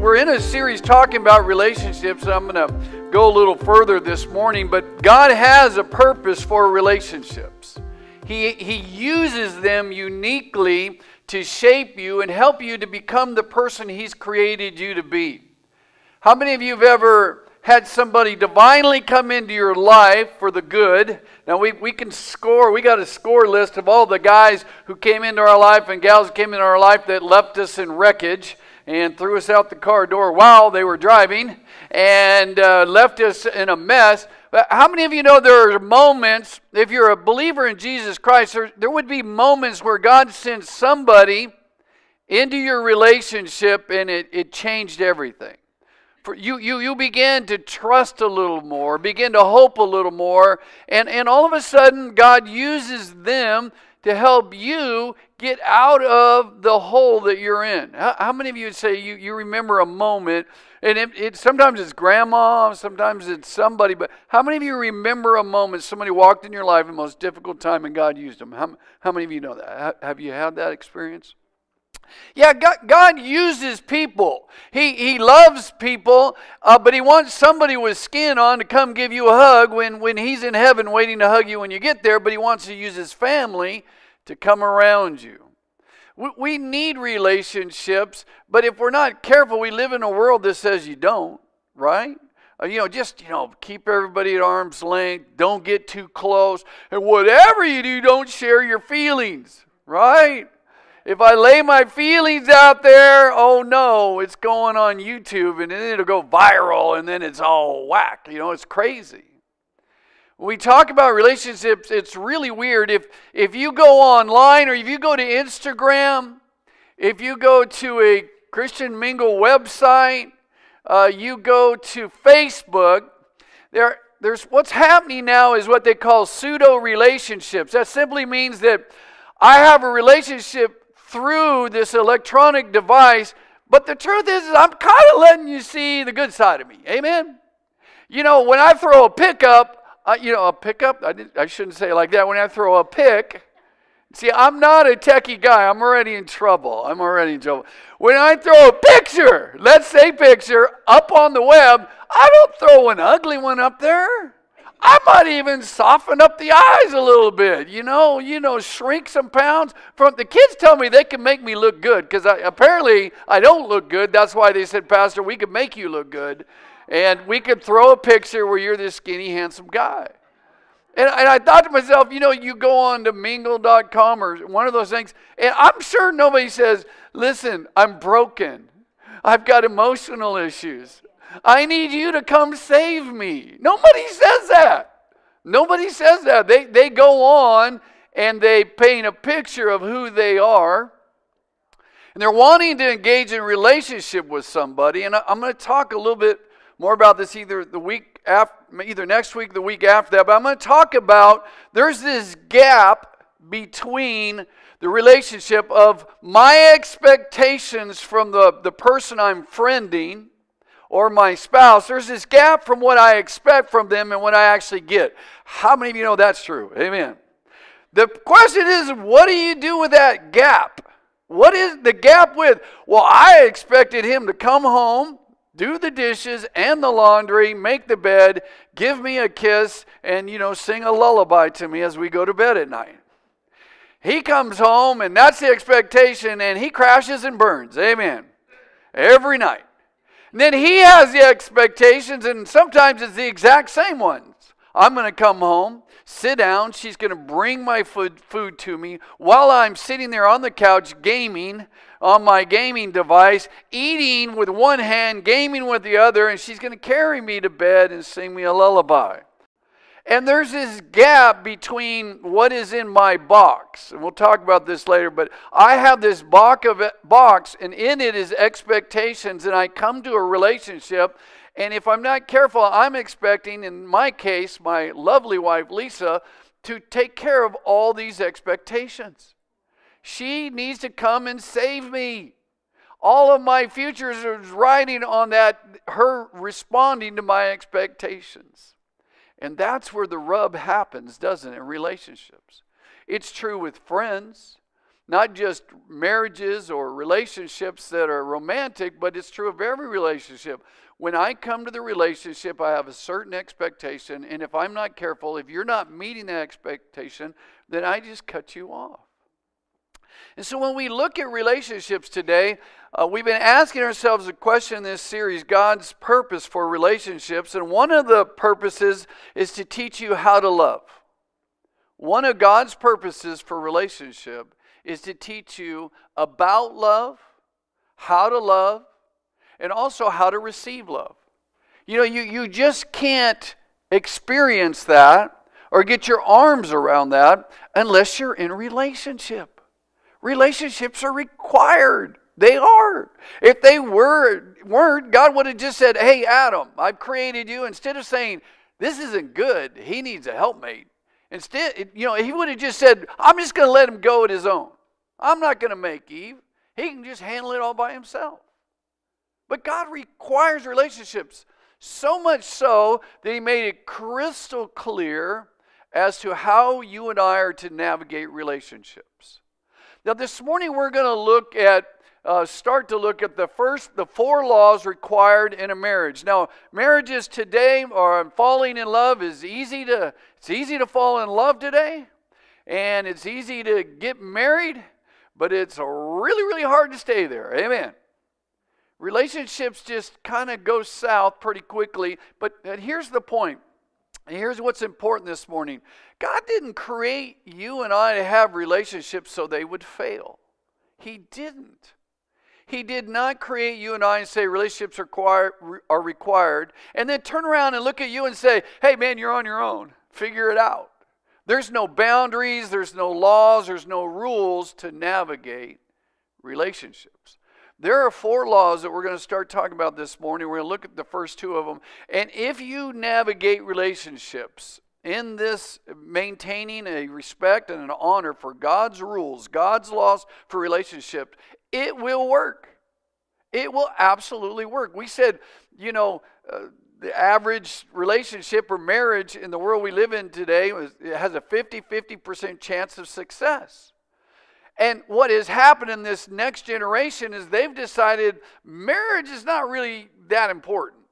we're in a series talking about relationships. I'm going to go a little further this morning, but God has a purpose for relationships. He, he uses them uniquely to shape you and help you to become the person He's created you to be. How many of you have ever had somebody divinely come into your life for the good? Now, we, we can score, we got a score list of all the guys who came into our life and gals who came into our life that left us in wreckage and threw us out the car door while they were driving and uh, left us in a mess. But how many of you know there are moments, if you're a believer in Jesus Christ, there, there would be moments where God sends somebody into your relationship and it, it changed everything. For you, you, you begin to trust a little more, begin to hope a little more, and, and all of a sudden, God uses them to help you get out of the hole that you're in. How, many of you would say you, you remember a moment, and it, it, sometimes it's grandma, sometimes it's somebody, but how many of you remember a moment somebody walked in your life in the most difficult time and God used them? How, how many of you know that? Have you had that experience? Yeah, God, God, uses people. He, he loves people, uh, but He wants somebody with skin on to come give you a hug when, when He's in heaven waiting to hug you when you get there, but He wants to use His family to come around you. We, we need relationships, but if we're not careful, we live in a world that says you don't, right? Uh, you know, just, you know, keep everybody at arm's length. Don't get too close. And whatever you do, don't share your feelings, right? If I lay my feelings out there, oh no, it's going on YouTube and then it'll go viral and then it's all whack. You know, it's crazy. When we talk about relationships, it's really weird. If, if you go online or if you go to Instagram, if you go to a Christian Mingle website, uh, you go to Facebook, there, there's what's happening now is what they call pseudo relationships. That simply means that I have a relationship through this electronic device. But the truth is, is I'm kind of letting you see the good side of me. Amen? You know, when I throw a pickup, uh, you know, a pickup, I, I shouldn't say like that. When I throw a pick, see, I'm not a techie guy. I'm already in trouble. I'm already in trouble. When I throw a picture, let's say picture, up on the web, I don't throw an ugly one up there. I might even soften up the eyes a little bit, you know, you know, shrink some pounds. From the kids tell me they can make me look good because apparently I don't look good. That's why they said, Pastor, we could make you look good, and we could throw a picture where you're this skinny, handsome guy. And, and I thought to myself, you know, you go on to mingle.com or one of those things, and I'm sure nobody says, listen, I'm broken. I've got emotional issues. I need you to come save me. Nobody says that. Nobody says that. They, they go on and they paint a picture of who they are. And they're wanting to engage in relationship with somebody. And I'm going to talk a little bit more about this either the week after, either next week, the week after that. But I'm going to talk about there's this gap between the relationship of my expectations from the, the person I'm friending or my spouse, there's this gap from what I expect from them and what I actually get. How many of you know that's true? Amen. The question is, what do you do with that gap? What is the gap with? Well, I expected him to come home, do the dishes and the laundry, make the bed, give me a kiss, and, you know, sing a lullaby to me as we go to bed at night. He comes home, and that's the expectation, and he crashes and burns. Amen. Every night. Then he has the expectations, and sometimes it's the exact same ones. I'm going to come home, sit down. She's going to bring my food, food to me while I'm sitting there on the couch gaming on my gaming device, eating with one hand, gaming with the other, and she's going to carry me to bed and sing me a lullaby. And there's this gap between what is in my box. And we'll talk about this later, but I have this box of box and in it is expectations and I come to a relationship and if I'm not careful, I'm expecting in my case my lovely wife Lisa to take care of all these expectations. She needs to come and save me. All of my futures is riding on that her responding to my expectations. And that's where the rub happens, doesn't it, in relationships? It's true with friends. not just marriages or relationships that are romantic, but it's true of every relationship. When I come to the relationship, I have a certain expectation, and if I'm not careful, if you're not meeting that expectation, then I just cut you off. And so when we look at relationships today, uh, we've been asking ourselves a question in this series God's purpose for relationships. And one of the purposes is to teach you how to love. One of God's purposes for relationship is to teach you about love, how to love, and also how to receive love. You know, you, you just can't experience that or get your arms around that unless you're in relationship. Relationships are required. They are. If they were weren't, God would have just said, "Hey Adam, I've created you." Instead of saying, "This isn't good. He needs a helpmate." Instead, you know, he would have just said, I'm just going to let him go at his own. I'm not going to make Eve. He can just handle it all by himself. But God requires relationships so much so that he made it crystal clear as to how you and I are to navigate relationships. Now, this morning we're going to look at uh, start to look at the first, the four laws required in a marriage. Now, marriages today or falling in love is easy to, it's easy to fall in love today, and it's easy to get married, but it's really, really hard to stay there. Amen. Relationships just kind of go south pretty quickly, but here's the point. Here's what's important this morning God didn't create you and I to have relationships so they would fail. He didn't. He did not create you and I and say relationships are required, and then turn around and look at you and say, hey, man, you're on your own. Figure it out. There's no boundaries, there's no laws, there's no rules to navigate relationships. There are four laws that we're going to start talking about this morning. We're going to look at the first two of them. And if you navigate relationships in this maintaining a respect and an honor for God's rules, God's laws for relationships, it will work. It will absolutely work. We said, you know, uh, the average relationship or marriage in the world we live in today has a 50 50% chance of success. And what has happened in this next generation is they've decided marriage is not really that important.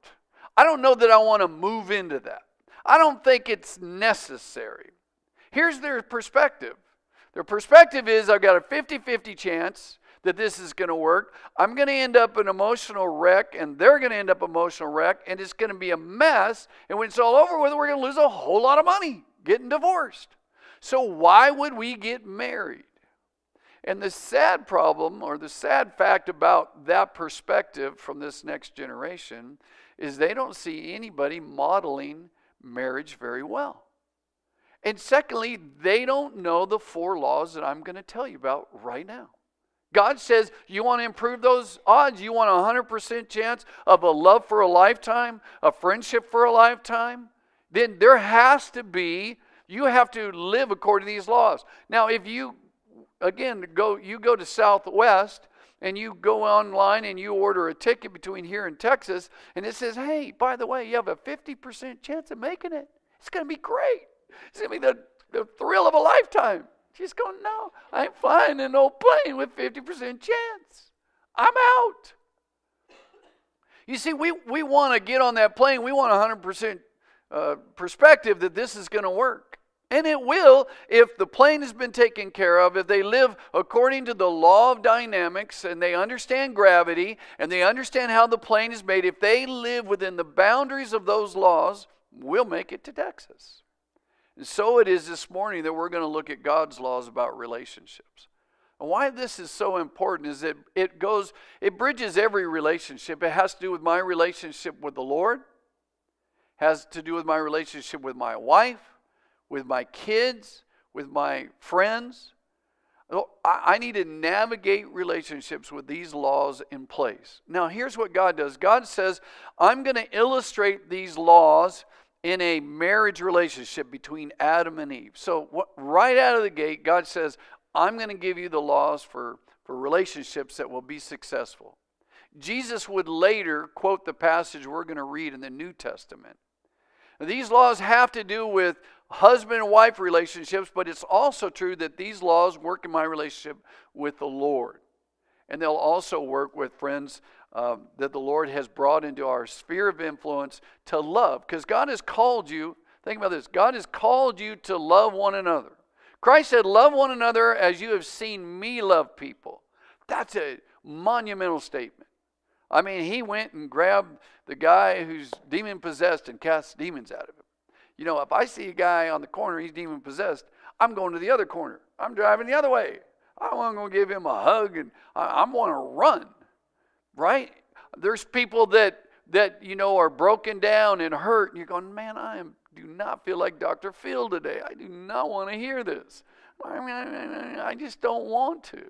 I don't know that I want to move into that. I don't think it's necessary. Here's their perspective their perspective is I've got a 50 50 chance that this is going to work. I'm going to end up an emotional wreck, and they're going to end up emotional wreck, and it's going to be a mess. And when it's all over with, we're going to lose a whole lot of money getting divorced. So why would we get married? And the sad problem, or the sad fact about that perspective from this next generation, is they don't see anybody modeling marriage very well. And secondly, they don't know the four laws that I'm going to tell you about right now. God says, You want to improve those odds? You want a 100% chance of a love for a lifetime, a friendship for a lifetime? Then there has to be, you have to live according to these laws. Now, if you, again, go, you go to Southwest and you go online and you order a ticket between here and Texas, and it says, Hey, by the way, you have a 50% chance of making it. It's going to be great. It's going to be the, the thrill of a lifetime. She's going, No, I'm flying in old plane with 50% chance. I'm out. You see, we, we want to get on that plane. We want 100% uh, perspective that this is going to work. And it will if the plane has been taken care of, if they live according to the law of dynamics and they understand gravity and they understand how the plane is made. If they live within the boundaries of those laws, we'll make it to Texas. And so it is this morning that we're going to look at God's laws about relationships. And why this is so important is that it goes, it bridges every relationship. It has to do with my relationship with the Lord, has to do with my relationship with my wife, with my kids, with my friends. I need to navigate relationships with these laws in place. Now, here's what God does God says, I'm going to illustrate these laws in a marriage relationship between Adam and Eve. So, right out of the gate, God says, I'm going to give you the laws for, for relationships that will be successful. Jesus would later quote the passage we're going to read in the New Testament. These laws have to do with husband and wife relationships, but it's also true that these laws work in my relationship with the Lord. And they'll also work with friends um, that the Lord has brought into our sphere of influence to love. Because God has called you, think about this God has called you to love one another. Christ said, Love one another as you have seen me love people. That's a monumental statement. I mean, he went and grabbed the guy who's demon possessed and cast demons out of him. You know, if I see a guy on the corner, he's demon possessed, I'm going to the other corner. I'm driving the other way. I am going to give him a hug and I, am going to run, right? There's people that that you know are broken down and hurt, and you're going, man, I am do not feel like Dr. Phil today. I do not want to hear this. I mean, I just don't want to.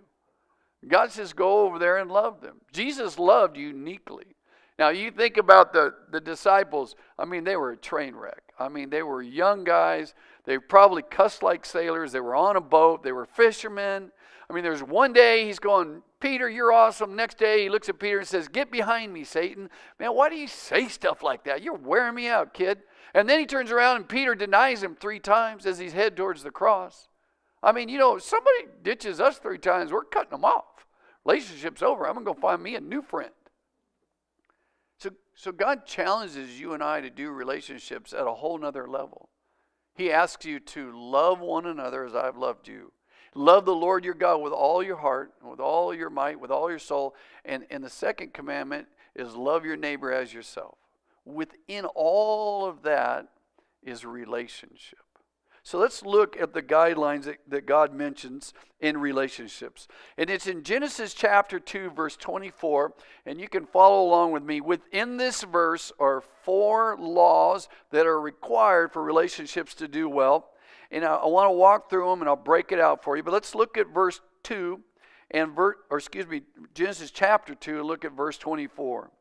God says, go over there and love them. Jesus loved uniquely. Now, you think about the, the disciples. I mean, they were a train wreck. I mean, they were young guys. They probably cussed like sailors. They were on a boat. They were fishermen. I mean, there's one day he's going, Peter, you're awesome. Next day he looks at Peter and says, Get behind me, Satan. Man, why do you say stuff like that? You're wearing me out, kid. And then he turns around and Peter denies him three times as he's head towards the cross. I mean, you know, somebody ditches us three times, we're cutting them off. Relationship's over. I'm going to go find me a new friend. So, God challenges you and I to do relationships at a whole nother level. He asks you to love one another as I've loved you. Love the Lord your God with all your heart, with all your might, with all your soul. And, and the second commandment is love your neighbor as yourself. Within all of that is relationship. So let's look at the guidelines that, that God mentions in relationships. And it's in Genesis chapter 2, verse 24. And you can follow along with me. Within this verse are four laws that are required for relationships to do well. And I, I want to walk through them and I'll break it out for you. But let's look at verse 2 and ver- or excuse me, Genesis chapter 2 and look at verse 24.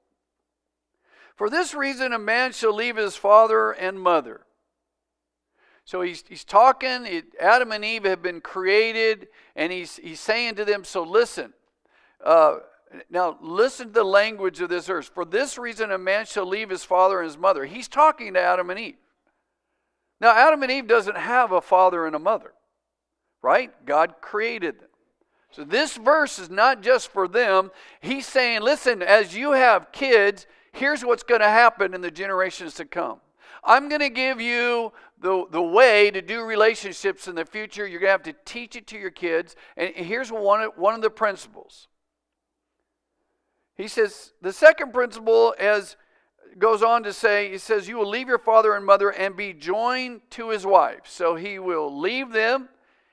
For this reason a man shall leave his father and mother so he's, he's talking, it, Adam and Eve have been created, and he's, he's saying to them, So listen. Uh, now, listen to the language of this verse. For this reason, a man shall leave his father and his mother. He's talking to Adam and Eve. Now, Adam and Eve doesn't have a father and a mother, right? God created them. So this verse is not just for them. He's saying, listen, as you have kids, here's what's going to happen in the generations to come. I'm going to give you the, the way to do relationships in the future. You're going to have to teach it to your kids. And here's one of, one of the principles. He says, the second principle as goes on to say, he says, You will leave your father and mother and be joined to his wife. So he will leave them,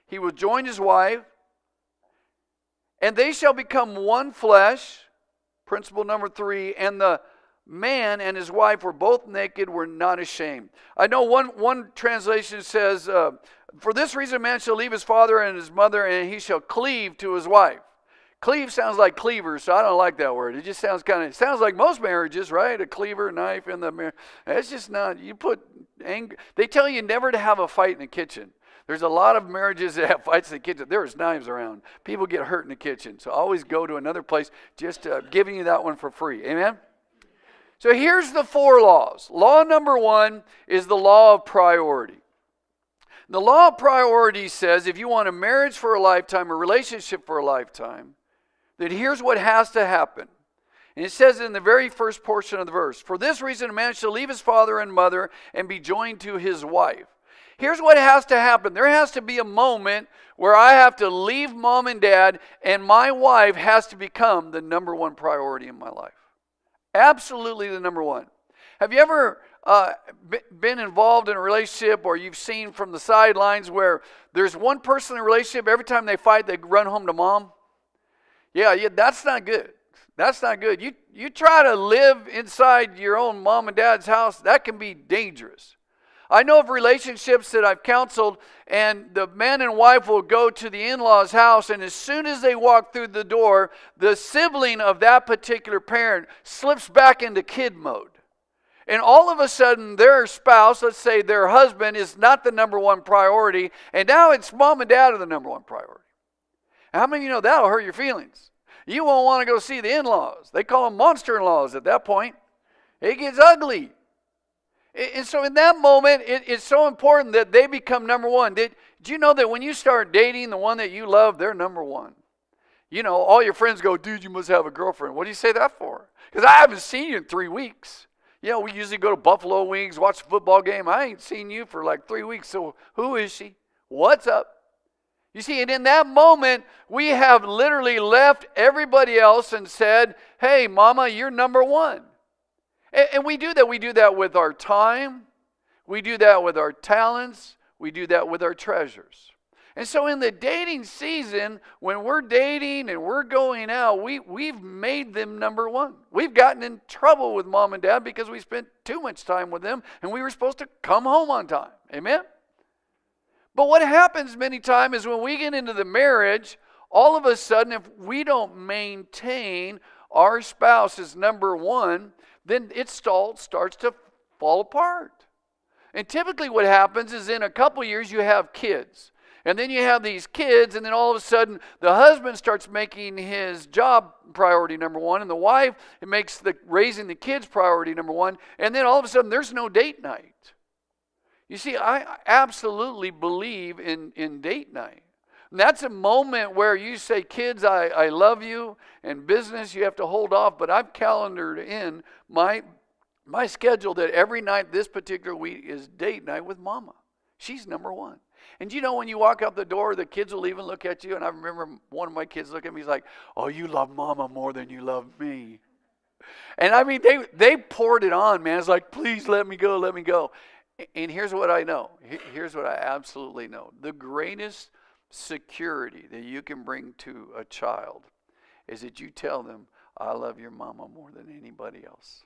he will join his wife, and they shall become one flesh. Principle number three, and the man and his wife were both naked, were not ashamed. I know one, one translation says, uh, For this reason, man shall leave his father and his mother, and he shall cleave to his wife. Cleave sounds like cleaver, so I don't like that word. It just sounds kind of sounds like most marriages, right? A cleaver, knife in the marriage. It's just not. You put anger. They tell you never to have a fight in the kitchen. There's a lot of marriages that have fights in the kitchen. There's knives around. People get hurt in the kitchen. So always go to another place. Just uh, giving you that one for free. Amen. So here's the four laws. Law number one is the law of priority. The law of priority says if you want a marriage for a lifetime, a relationship for a lifetime, that here's what has to happen. And it says in the very first portion of the verse For this reason, a man shall leave his father and mother and be joined to his wife. Here's what has to happen there has to be a moment where I have to leave mom and dad, and my wife has to become the number one priority in my life. Absolutely the number one. Have you ever uh, been involved in a relationship or you've seen from the sidelines where there's one person in a relationship, every time they fight, they run home to mom? Yeah, yeah, that's not good. That's not good. You, you try to live inside your own mom and dad's house, that can be dangerous. I know of relationships that I've counseled, and the man and wife will go to the in law's house, and as soon as they walk through the door, the sibling of that particular parent slips back into kid mode. And all of a sudden, their spouse, let's say their husband, is not the number one priority, and now it's mom and dad are the number one priority. How many of you know that'll hurt your feelings? You won't want to go see the in laws. They call them monster in laws at that point. It gets ugly. And so, in that moment, it, it's so important that they become number one. Did, you know that when you start dating the one that you love, they're number one? You know, all your friends go, dude, you must have a girlfriend. What do you say that for? Because I haven't seen you in three weeks. You know, we usually go to Buffalo Wings, watch a football game. I ain't seen you for like three weeks. So, who is she? What's up? You see, and in that moment, we have literally left everybody else and said, hey, mama, you're number one. And, and we do that. We do that with our time, we do that with our talents, we do that with our treasures. And so in the dating season, when we're dating and we're going out, we, we've made them number one. We've gotten in trouble with mom and dad because we spent too much time with them and we were supposed to come home on time. Amen? But what happens many times is when we get into the marriage, all of a sudden, if we don't maintain our spouse as number one, then it starts to fall apart. And typically, what happens is in a couple years, you have kids. And then you have these kids, and then all of a sudden, the husband starts making his job priority number one, and the wife it makes the raising the kids priority number one, and then all of a sudden, there's no date night. You see, I absolutely believe in, in date night. That's a moment where you say, kids, I, I love you, and business, you have to hold off, but I've calendared in my, my schedule that every night this particular week is date night with mama. She's number one. And you know, when you walk out the door, the kids will even look at you. And I remember one of my kids look at me, he's like, Oh, you love mama more than you love me. And I mean, they, they poured it on, man. It's like, Please let me go, let me go. And here's what I know. Here's what I absolutely know. The greatest security that you can bring to a child is that you tell them, I love your mama more than anybody else.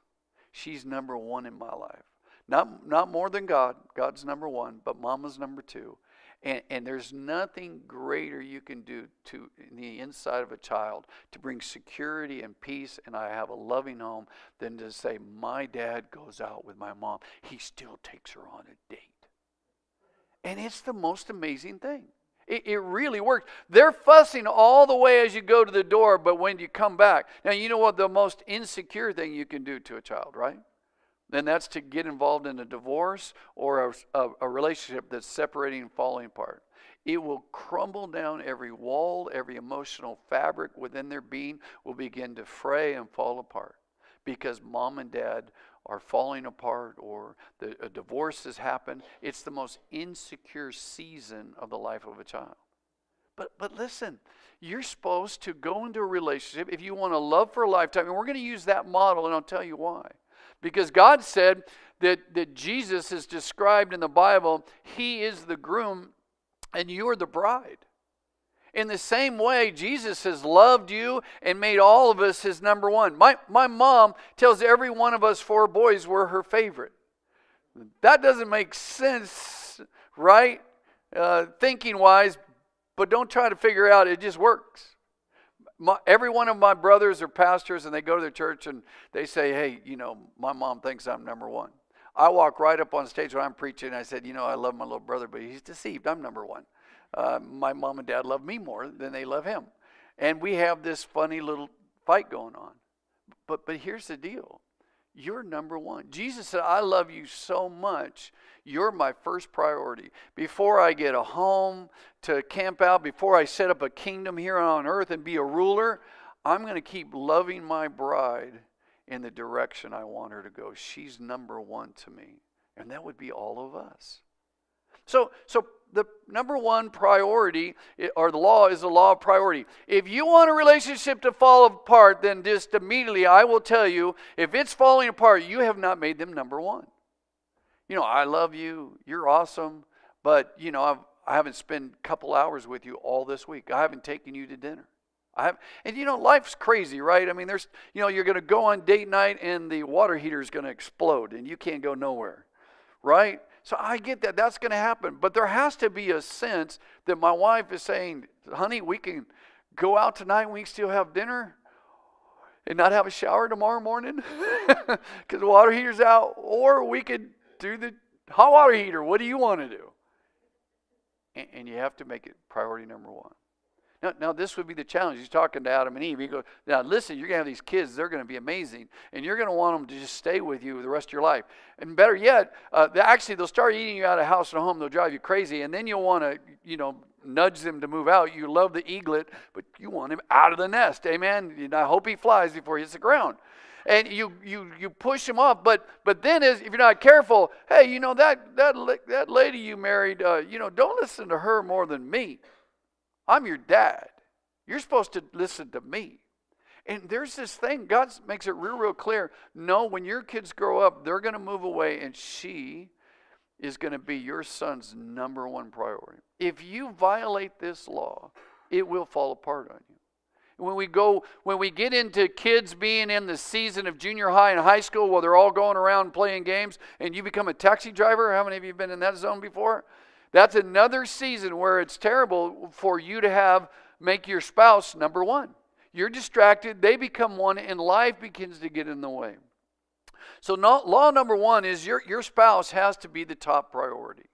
She's number one in my life. Not, not more than God. God's number one, but mama's number two. And, and there's nothing greater you can do to the inside of a child to bring security and peace and I have a loving home than to say, My dad goes out with my mom. He still takes her on a date. And it's the most amazing thing. It, it really worked. They're fussing all the way as you go to the door, but when you come back, now you know what the most insecure thing you can do to a child, right? then that's to get involved in a divorce or a, a, a, relationship that's separating and falling apart. It will crumble down every wall, every emotional fabric within their being will begin to fray and fall apart because mom and dad are falling apart or the, a divorce has happened. It's the most insecure season of the life of a child. But, but listen, you're supposed to go into a relationship if you want to love for a lifetime, and we're going to use that model, and I'll tell you why. Because God said that, that Jesus is described in the Bible, He is the groom and you're the bride. In the same way, Jesus has loved you and made all of us his number one. My, my mom tells every one of us four boys we're her favorite. That doesn't make sense, right? Uh, thinking wise, but don't try to figure out, it just works my, every one of my brothers are pastors and they go to their church and they say, hey, you know, my mom thinks I'm number one. I walk right up on stage when I'm preaching and I said, you know, I love my little brother, but he's deceived. I'm number one. Uh, my mom and dad love me more than they love him. And we have this funny little fight going on. But, but here's the deal you're number one. Jesus said, I love you so much. You're my first priority. Before I get a home to camp out, before I set up a kingdom here on earth and be a ruler, I'm going to keep loving my bride in the direction I want her to go. She's number one to me. And that would be all of us. So, so the number one priority, or the law is the law of priority. If you want a relationship to fall apart, then just immediately I will tell you if it's falling apart, you have not made them number one. You know, I love you, you're awesome, but, you know, I've, I haven't spent a couple hours with you all this week. I haven't taken you to dinner. I have, and you know, life's crazy, right? I mean, there's, you know, you're going to go on date night and the water heater is going to explode and you can't go nowhere, right? So I get that. That's going to happen. But there has to be a sense that my wife is saying, honey, we can go out tonight we can still have dinner and not have a shower tomorrow morning because the water heater's out. Or we could do the hot water heater. What do you want to do? And, and you have to make it priority number one. Now, now, this would be the challenge. He's talking to Adam and Eve. He goes, Now, listen, you're going to have these kids. They're going to be amazing. And you're going to want them to just stay with you the rest of your life. And better yet, uh, they, actually, they'll start eating you out of house and home. They'll drive you crazy. And then you'll want to, you know, nudge them to move out. You love the eaglet, but you want him out of the nest. Amen. And I hope he flies before he hits the ground and you you you push him off. But but then as, if you're not careful, hey, you know that that that lady you married, uh, you know, don't listen to her more than me. I'm your dad. You're supposed to listen to me. And there's this thing, God makes it real, real clear. No, when your kids grow up, they're going to move away, and she is going to be your son's number one priority. If you violate this law, it will fall apart on you. When we go, when we get into kids being in the season of junior high and high school, while they're all going around playing games, and you become a taxi driver, how many of you have been in that zone before? That's another season where it's terrible for you to have make your spouse number one. You're distracted, they become one, and life begins to get in the way. So, law number one is your, your spouse has to be the top priority.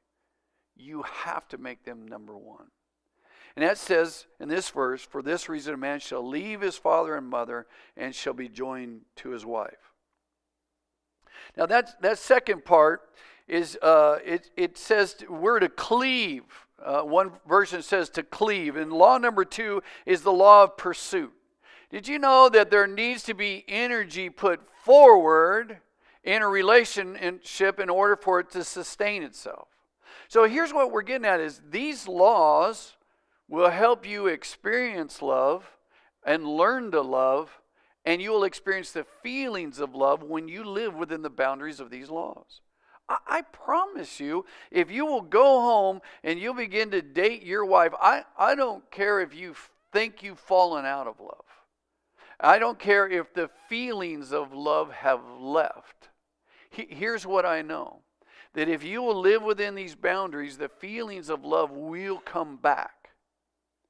You have to make them number one. And that says in this verse, For this reason a man shall leave his father and mother and shall be joined to his wife. Now, that, that second part is uh, it, it says we're to cleave. Uh, one version says to cleave. And law number two is the law of pursuit. Did you know that there needs to be energy put forward in a relationship in order for it to sustain itself? So here's what we're getting at is these laws will help you experience love and learn to love and you will experience the feelings of love when you live within the boundaries of these laws. I, promise you, if you will go home and you'll begin to date your wife, I, I don't care if you think you've fallen out of love. I don't care if the feelings of love have left. He, here's what I know that if you will live within these boundaries, the feelings of love will come back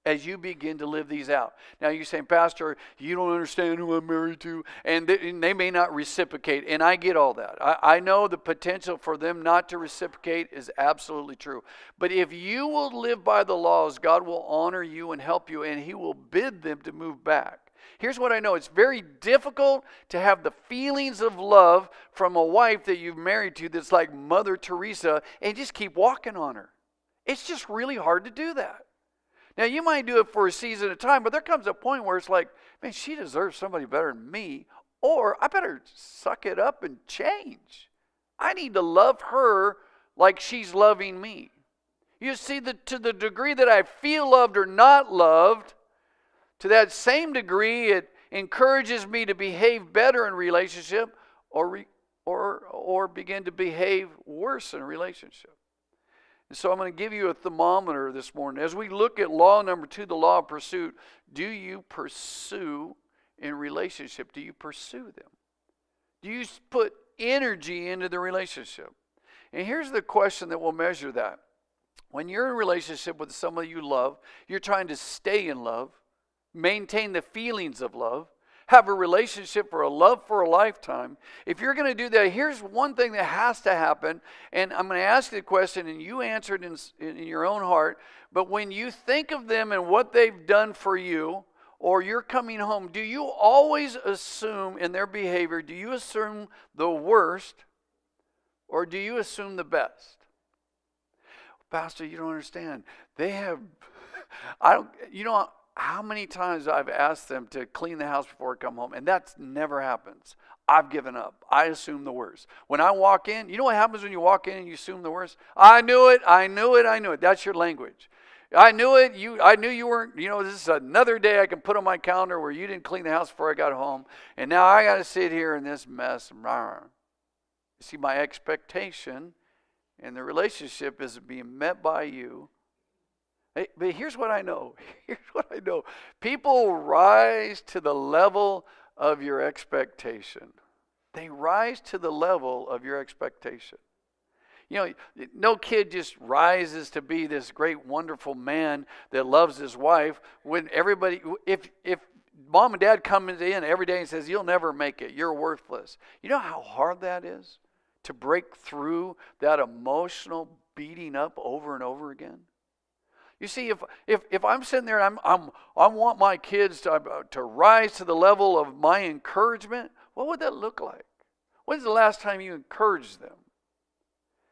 as you begin to live these out. Now you're saying, Pastor, you don't understand who I'm married to, and they, and they may not reciprocate, and I get all that. I, I know the potential for them not to reciprocate is absolutely true. But if you will live by the laws, God will honor you and help you, and He will bid them to move back. Here's what I know it's very difficult to have the feelings of love from a wife that you've married to that's like Mother Teresa and just keep walking on her. It's just really hard to do that. Now, you might do it for a season of time, but there comes a point where it's like, man, she deserves somebody better than me, or I better suck it up and change. I need to love her like she's loving me. You see, the, to the degree that I feel loved or not loved, to that same degree, it encourages me to behave better in relationship or, re, or, or begin to behave worse in relationship. And so I'm going to give you a thermometer this morning. As we look at law number two, the law of pursuit, do you pursue in relationship? Do you pursue them? Do you put energy into the relationship? And here's the question that will measure that. When you're in relationship with somebody you love, you're trying to stay in love, maintain the feelings of love, have a relationship for a love for a lifetime, if you're going to do that, here's one thing that has to happen. And I'm going to ask you the question, and you answer it in, in your own heart. But when you think of them and what they've done for you, or you're coming home, do you always assume in their behavior, do you assume the worst, or do you assume the best? Pastor, you don't understand. They have, I don't, you know, how many times I've asked them to clean the house before I come home, and that never happens. I've given up. I assume the worst. When I walk in, you know what happens when you walk in and you assume the worst? I knew it. I knew it. I knew it. That's your language. I knew it. You, I knew you weren't. You know, this is another day I can put on my calendar where you didn't clean the house before I got home, and now I got to sit here in this mess. You see, my expectation and the relationship is being met by you but here's what I know. Here's what I know. People rise to the level of your expectation. They rise to the level of your expectation. You know, no kid just rises to be this great, wonderful man that loves his wife when everybody, if, if mom and dad comes in every day and says, you'll never make it, you're worthless. You know how hard that is to break through that emotional beating up over and over again? You see, if, if, if I'm sitting there and I'm, I'm, I want my kids to, uh, to rise to the level of my encouragement, what would that look like? When's the last time you encouraged them?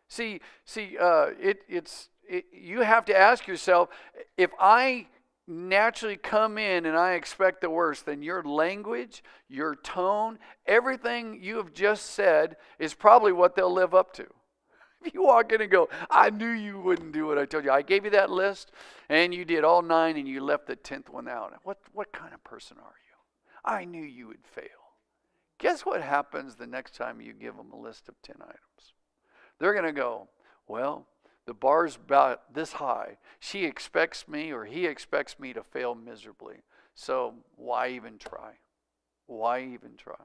See, see, uh, it, it's it, you have to ask yourself: if I naturally come in and I expect the worst, then your language, your tone, everything you have just said is probably what they'll live up to. You walk in and go, I knew you wouldn't do what I told you. I gave you that list and you did all nine and you left the tenth one out. What, what kind of person are you? I knew you would fail. Guess what happens the next time you give them a list of 10 items? They're going to go, Well, the bar's about this high. She expects me or he expects me to fail miserably. So why even try? Why even try?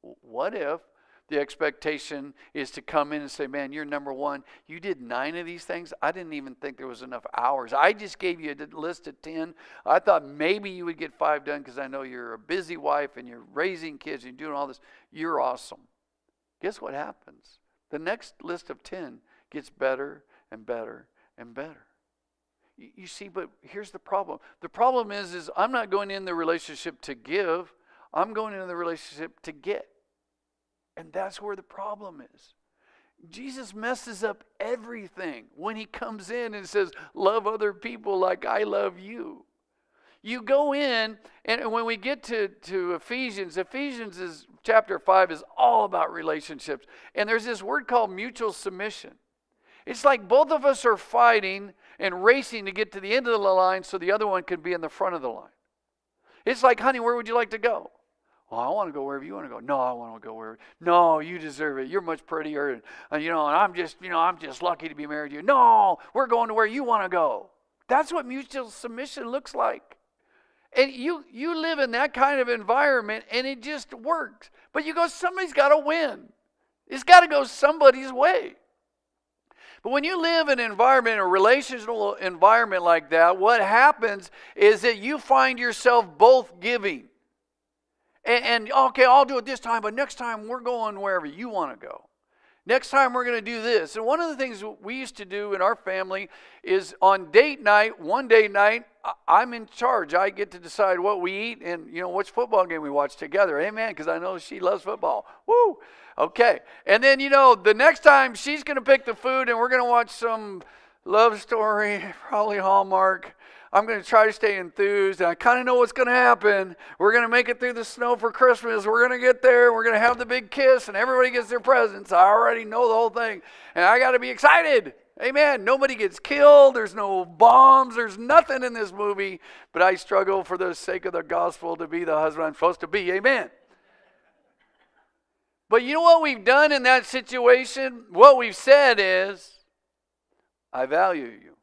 What if the expectation is to come in and say, Man, you're number one. You did nine of these things. I didn't even think there was enough hours. I just gave you a list of 10. I thought maybe you would get five done because I know you're a busy wife and you're raising kids and you're doing all this. You're awesome. Guess what happens? The next list of 10 gets better and better and better. You see, but here's the problem. The problem is, is I'm not going in the relationship to give. I'm going into the relationship to get. And that's where the problem is. Jesus messes up everything when he comes in and says, Love other people like I love you. You go in, and when we get to, to Ephesians, Ephesians is chapter 5 is all about relationships. And there's this word called mutual submission. It's like both of us are fighting and racing to get to the end of the line so the other one can be in the front of the line. It's like, honey, where would you like to go? Well, I want to go wherever you want to go. No, I want to go wherever. No, you deserve it. You're much prettier, and, and you know, and I'm just, you know, I'm just lucky to be married to you. No, we're going to where you want to go. That's what mutual submission looks like. And you you live in that kind of environment, and it just works. But you go, somebody's got to win. It's got to go somebody's way. But when you live in an environment, a relational environment like that, what happens is that you find yourself both giving. And, and, okay, I'll do it this time, but next time we're going wherever you want to go. Next time we're going to do this. And one of the things we used to do in our family is on date night, one day night, I'm in charge. I get to decide what we eat and, you know, which football game we watch together. Amen. Because I know she loves football. Woo. Okay. And then, you know, the next time she's going to pick the food and we're going to watch some love story, probably Hallmark. I'm going to try to stay enthused. And I kind of know what's going to happen. We're going to make it through the snow for Christmas. We're going to get there. We're going to have the big kiss, and everybody gets their presents. I already know the whole thing. And I got to be excited. Amen. Nobody gets killed. There's no bombs. There's nothing in this movie. But I struggle for the sake of the gospel to be the husband I'm supposed to be. Amen. But you know what we've done in that situation? What we've said is, I value you.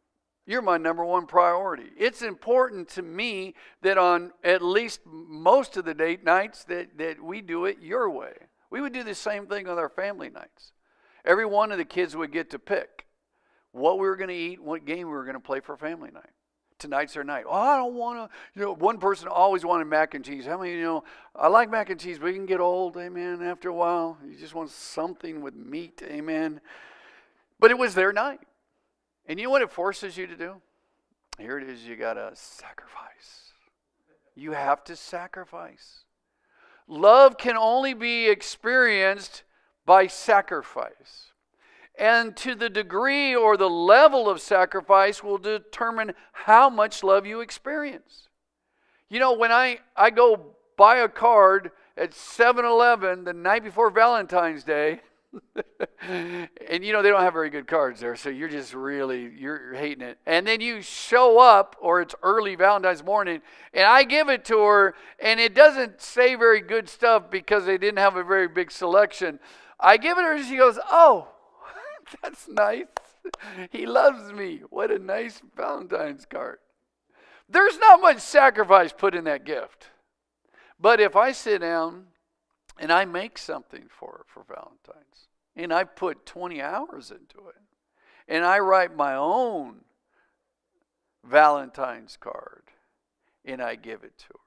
You're my number one priority. It's important to me that on at least most of the date nights that, that we do it your way. We would do the same thing with our family nights. Every one of the kids would get to pick what we were going to eat, what game we were going to play for family night. Tonight's their night. Oh, I don't want to. You know, one person always wanted mac and cheese. How many you know? I like mac and cheese, but you can get old, amen. After a while, you just want something with meat, amen. But it was their night. And you know what it forces you to do? Here it is you got to sacrifice. You have to sacrifice. Love can only be experienced by sacrifice. And to the degree or the level of sacrifice will determine how much love you experience. You know, when I, I go buy a card at 7 Eleven the night before Valentine's Day, and you know they don't have very good cards there so you're just really you're hating it. And then you show up or it's early valentine's morning and i give it to her and it doesn't say very good stuff because they didn't have a very big selection. I give it her and she goes oh that's nice. He loves me. What a nice valentine's card. There's not much sacrifice put in that gift. But if i sit down and I make something for for Valentine's. And I put 20 hours into it. And I write my own Valentine's card and I give it to her.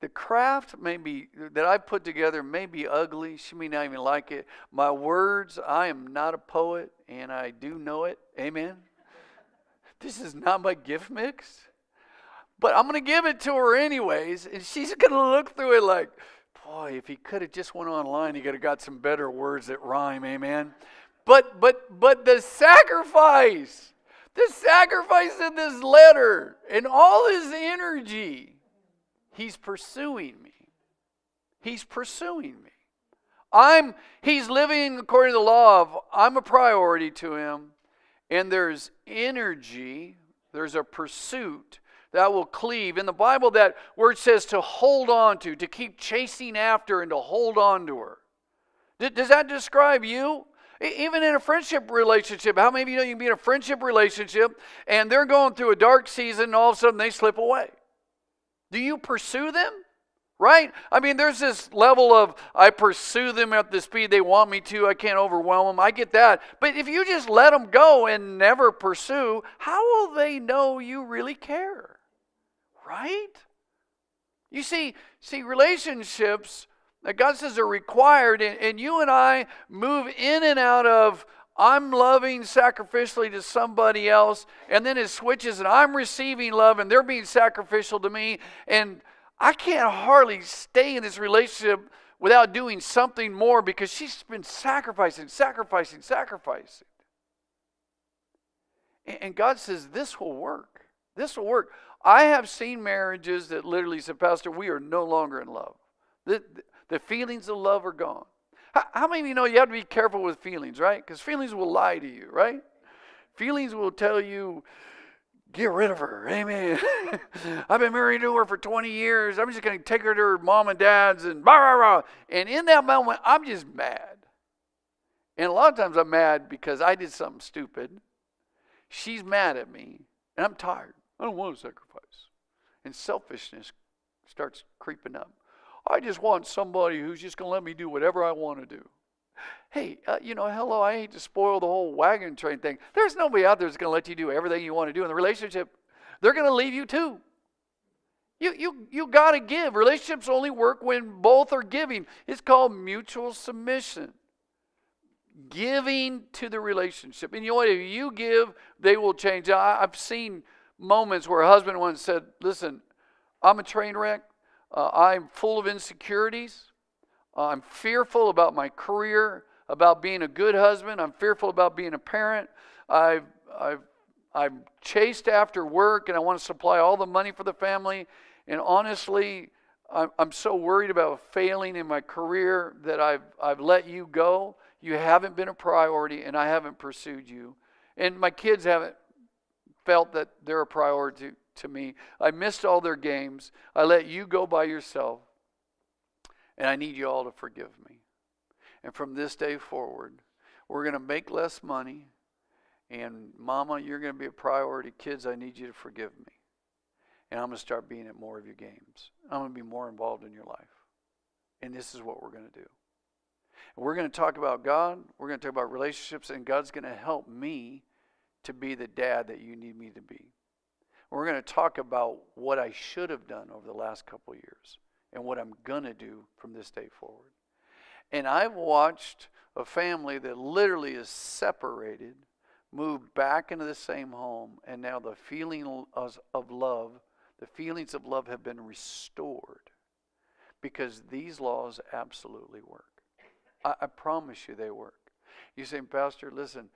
The craft may be that I put together may be ugly. She may not even like it. My words, I am not a poet and I do know it. Amen. this is not my gift mix, but I'm going to give it to her anyways. And she's going to look through it like, boy, if he could have just went online, he could have got some better words that rhyme, amen. But but but the sacrifice, the sacrifice of this letter and all his energy, he's pursuing me. He's pursuing me. I'm he's living according to the law of I'm a priority to him, and there's energy, there's a pursuit that will cleave. In the Bible, that word says to hold on to, to keep chasing after and to hold on to her. Does that describe you? Even in a friendship relationship, how many of you know you can be in a friendship relationship and they're going through a dark season and all of a sudden they slip away? Do you pursue them? Right? I mean, there's this level of I pursue them at the speed they want me to. I can't overwhelm them. I get that. But if you just let them go and never pursue, how will they know you really care? Right? You see, see, relationships that God says are required, and, and you and I move in and out of I'm loving sacrificially to somebody else, and then it switches, and I'm receiving love, and they're being sacrificial to me, and I can't hardly stay in this relationship without doing something more because she's been sacrificing, sacrificing, sacrificing. And God says, This will work. This will work. I have seen marriages that literally said, Pastor, we are no longer in love. The, the feelings of love are gone. How, how many of you know you have to be careful with feelings, right? Because feelings will lie to you, right? Feelings will tell you, get rid of her. Amen. I've been married to her for 20 years. I'm just going to take her to her mom and dad's and blah, blah, blah. And in that moment, I'm just mad. And a lot of times I'm mad because I did something stupid. She's mad at me, and I'm tired. I don't want to sacrifice. And selfishness starts creeping up. I just want somebody who's just going to let me do whatever I want to do. Hey, uh, you know, hello, I hate to spoil the whole wagon train thing. There's nobody out there that's going to let you do everything you want to do in the relationship. They're going to leave you too. You, you, you got to give. Relationships only work when both are giving. It's called mutual submission. Giving to the relationship. And you know what? If you give, they will change. I, I've seen moments where a husband once said, Listen, I'm a train wreck. Uh, I'm full of insecurities. Uh, I'm fearful about my career, about being a good husband. I'm fearful about being a parent. I've, I've, I'm chased after work and I want to supply all the money for the family. And honestly, I'm, I'm so worried about failing in my career that I've, I've let you go. You haven't been a priority and I haven't pursued you. And my kids haven't felt that they're a priority to me. I missed all their games. I let you go by yourself. And I need you all to forgive me. And from this day forward, we're going to make less money. And mama, you're going to be a priority. Kids, I need you to forgive me. And I'm going to start being at more of your games. I'm going to be more involved in your life. And this is what we're going to do. We're going to talk about God. We're going to talk about relationships. And God's going to help me to be the dad that you need me to be. We're going to talk about what I should have done over the last couple years and what I'm going to do from this day forward. And I've watched a family that literally is separated, moved back into the same home, and now the feeling of, of love, the feelings of love have been restored because these laws absolutely work. I, I promise you they work. You say, Pastor, listen,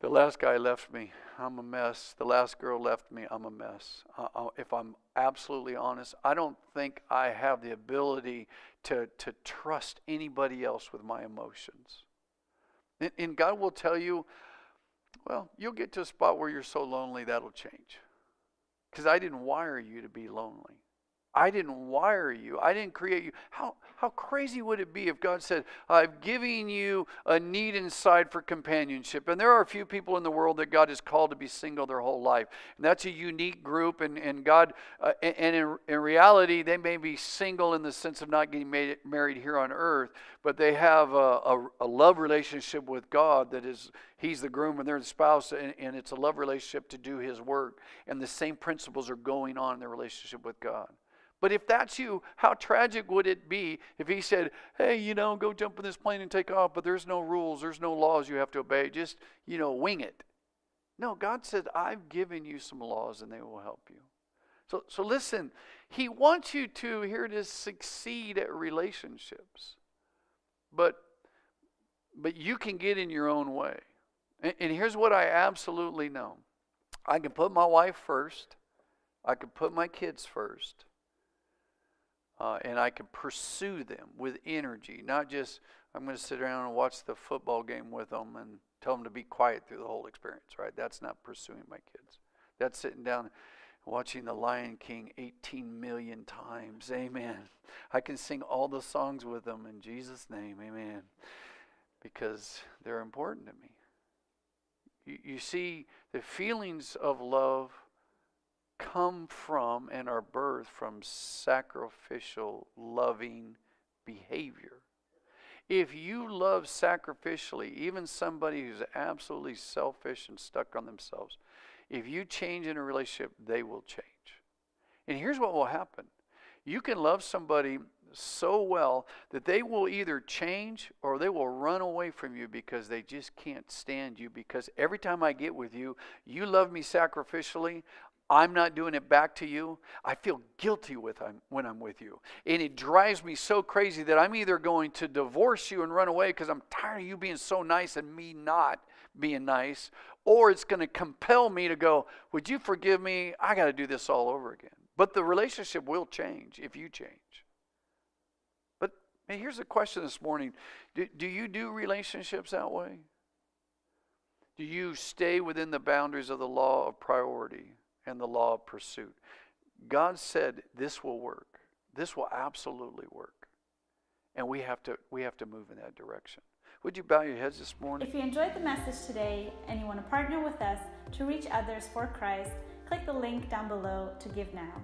the last guy left me. I'm a mess. The last girl left me. I'm a mess. Uh, if I'm absolutely honest, I don't think I have the ability to, to trust anybody else with my emotions. And, and God will tell you, well, you'll get to a spot where you're so lonely that'll change. Because I didn't wire you to be lonely. I didn't wire you. I didn't create you. How, how crazy would it be if God said, I've given you a need inside for companionship? And there are a few people in the world that God has called to be single their whole life. And that's a unique group. And, and God, uh, and in, in reality, they may be single in the sense of not getting made, married here on earth, but they have a, a, a love relationship with God that is, He's the groom and they're the spouse, and, and it's a love relationship to do His work. And the same principles are going on in their relationship with God. But if that's you, how tragic would it be if he said, hey, you know, go jump in this plane and take off, but there's no rules, there's no laws you have to obey. Just, you know, wing it. No, God said, I've given you some laws and they will help you. So, so listen, He wants you to, here to succeed at relationships. But, but you can get in your own way. And, and here's what I absolutely know I can put my wife first, I can put my kids first. Uh, and I can pursue them with energy, not just I'm going to sit around and watch the football game with them and tell them to be quiet through the whole experience, right? That's not pursuing my kids. That's sitting down watching The Lion King 18 million times. Amen. I can sing all the songs with them in Jesus' name. Amen. Because they're important to me. You, you see, the feelings of love come from and are birthed from sacrificial, loving behavior. If you love sacrificially, even somebody who's absolutely selfish and stuck on themselves, if you change in a relationship, they will change. And here's what will happen you can love somebody so well that they will either change or they will run away from you because they just can't stand you. Because every time I get with you, you love me sacrificially. I'm not doing it back to you. I feel guilty with I'm, when I'm with you. And it drives me so crazy that I'm either going to divorce you and run away because I'm tired of you being so nice and me not being nice, or it's going to compel me to go, Would you forgive me? I got to do this all over again. But the relationship will change if you change. But here's a question this morning do, do you do relationships that way? Do you stay within the boundaries of the law of priority? And the law of pursuit. God said this will work. This will absolutely work. And we have to we have to move in that direction. Would you bow your heads this morning? If you enjoyed the message today and you want to partner with us to reach others for Christ, click the link down below to give now.